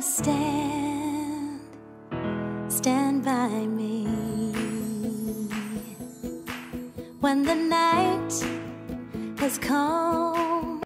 Stand, stand by me. When the night has come